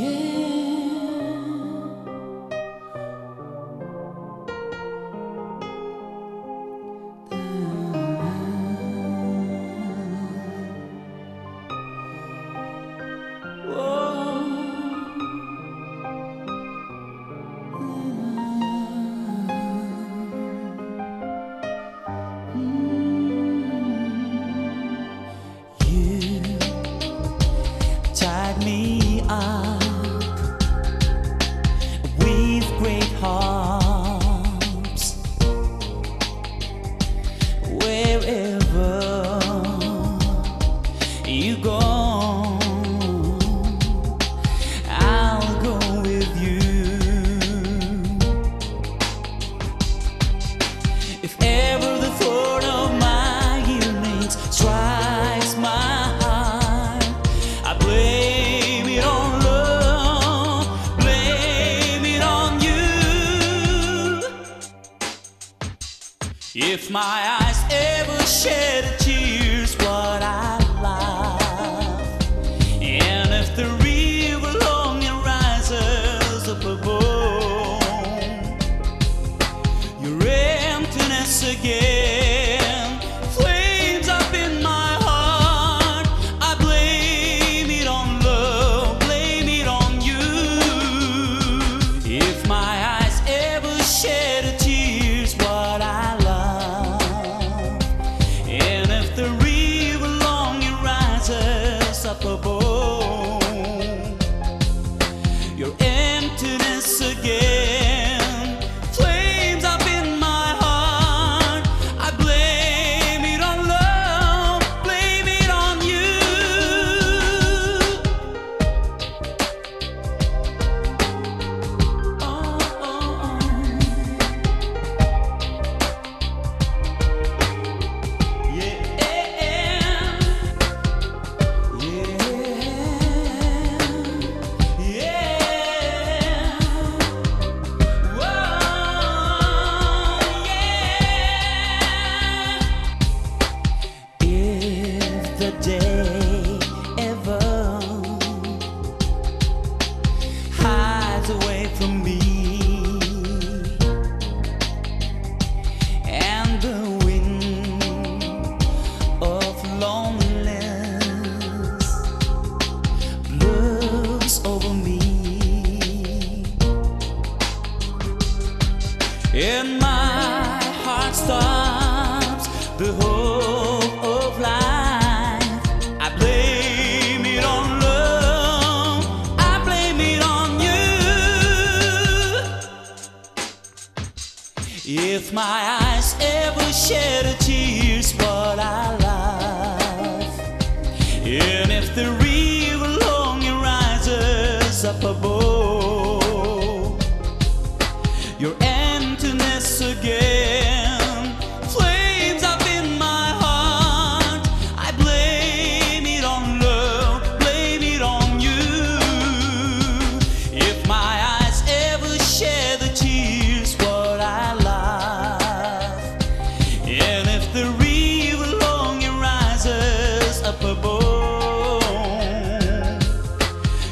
Yeah. you go. I'll go with you. If ever the thought of my strikes my heart I blame it on love, blame it on you. If my eyes ever shed If my eyes ever shed a tear for I love, and if the river lonely rises up above. And if the rises up above,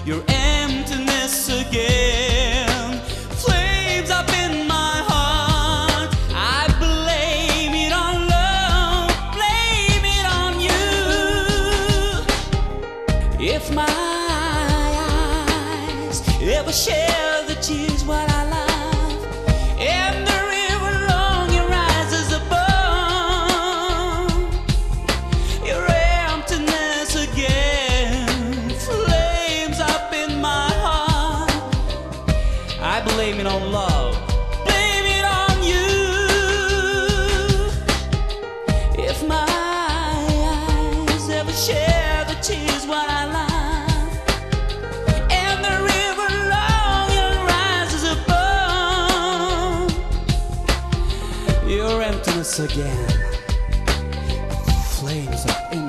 your emptiness again flames up in my heart. I blame it on love, blame it on you. If my eyes ever share the tears, what again. Flames of